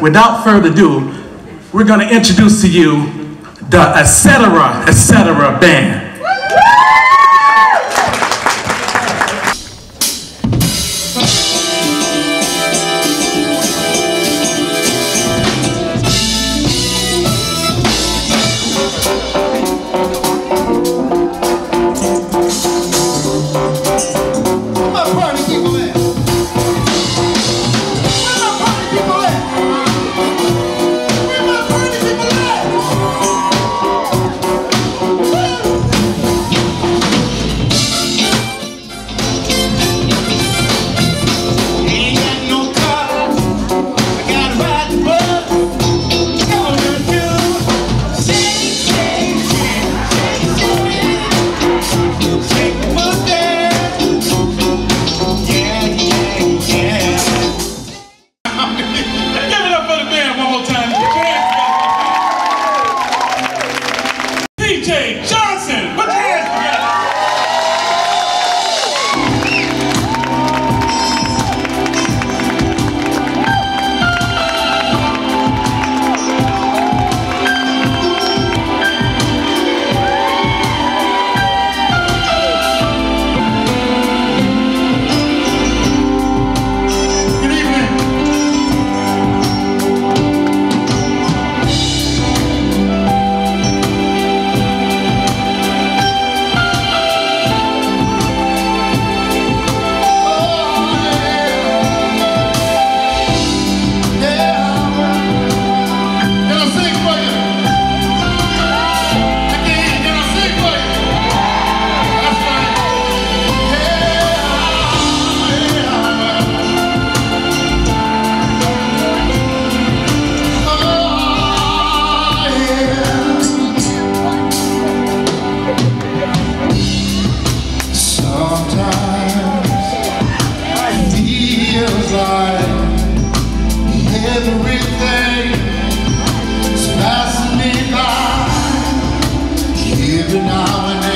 without further ado, we're going to introduce to you the Etc. Etc. Band. Every now and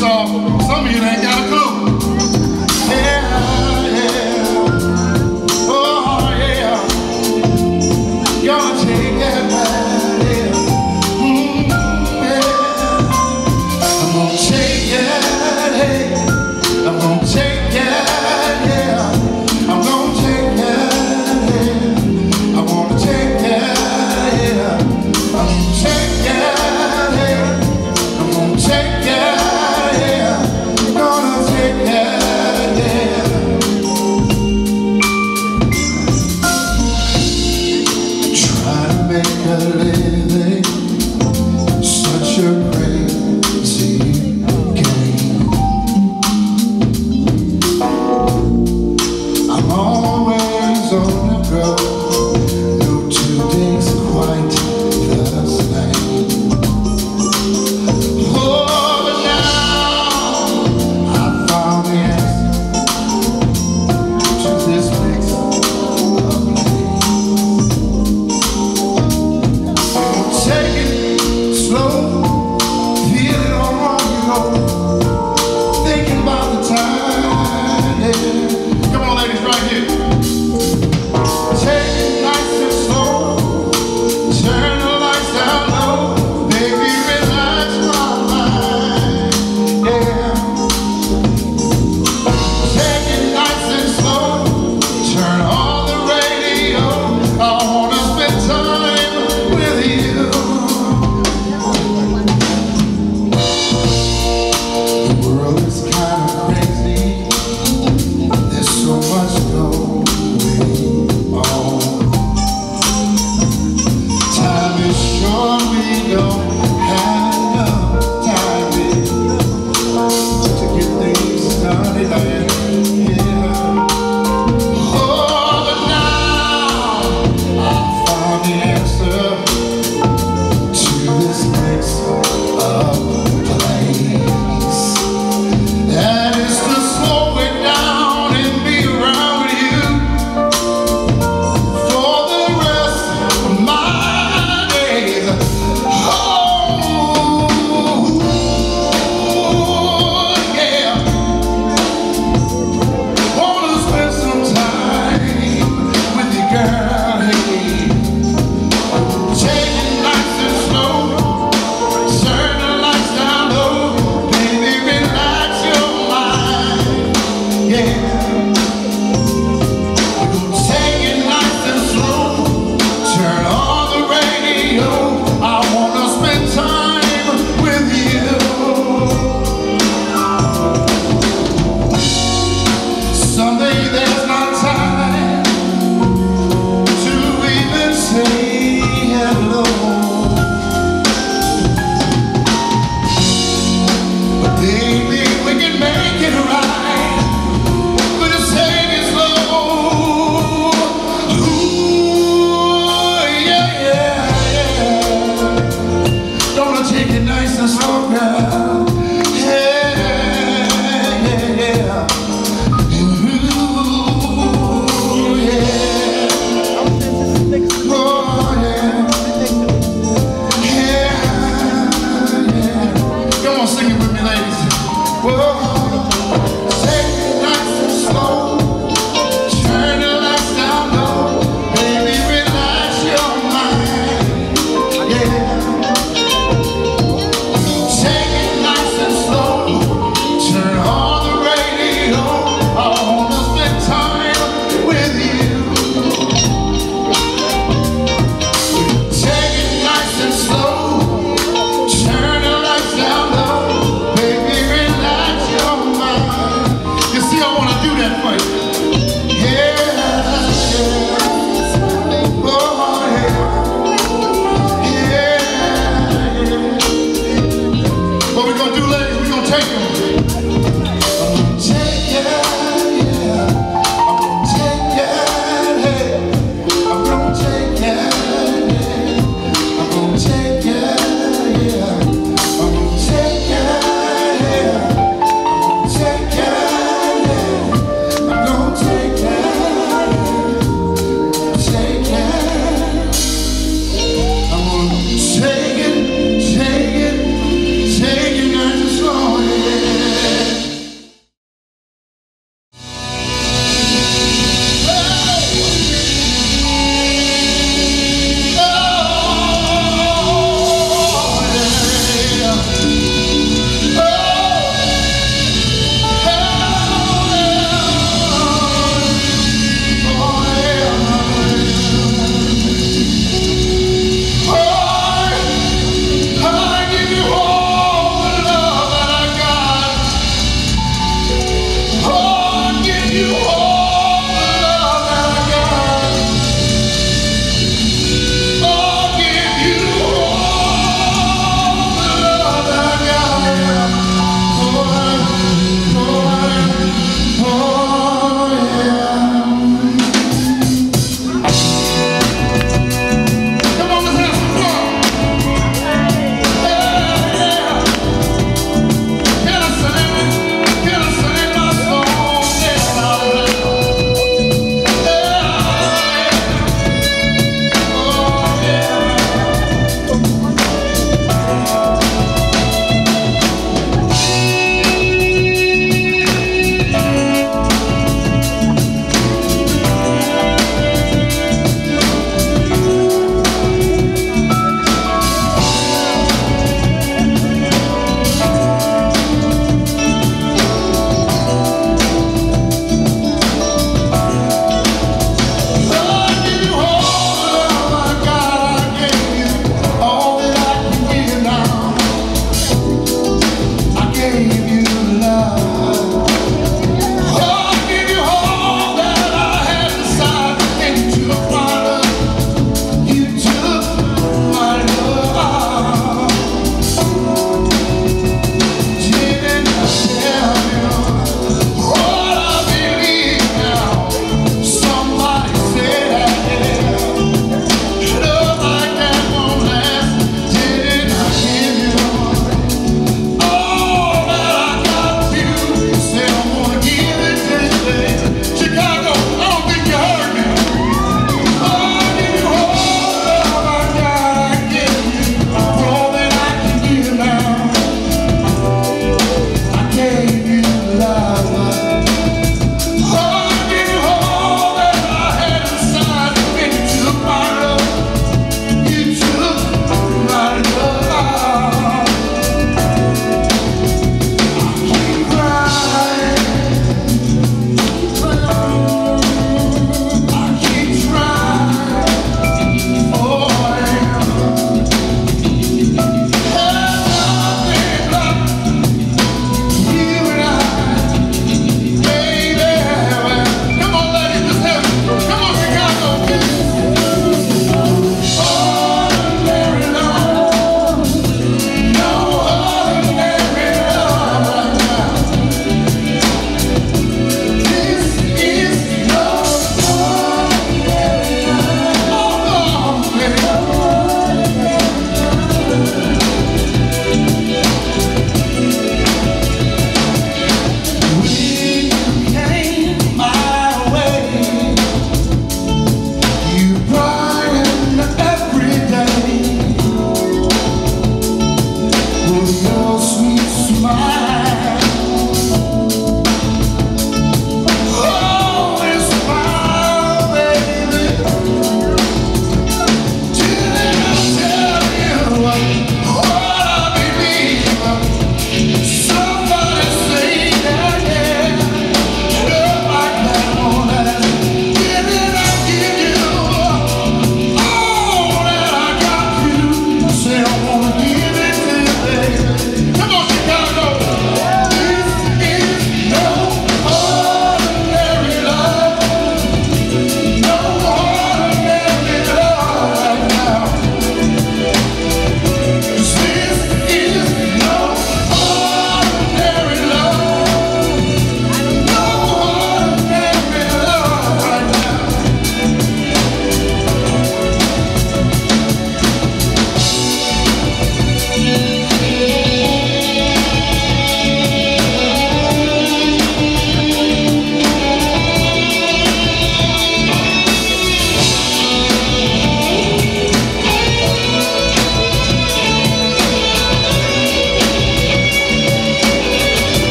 saw, some of you ain't got a clue.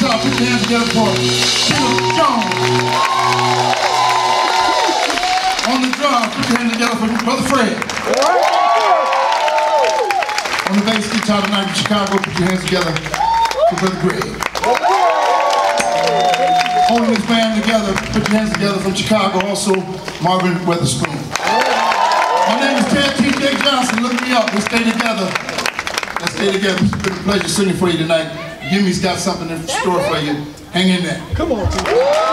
Put your hands together for Sheila Jones. On the drums, put your hands together for Brother Fred. On the bass guitar tonight from Chicago, put your hands together for Brother Greg. Holding this band together, put your hands together from Chicago, also Marvin Weatherspoon. My name is Ted T. J. Johnson, look me up, we stay together. Let's stay together. It's been a pleasure singing for you tonight. Jimmy's got something in store for you. Hang in there. Come on.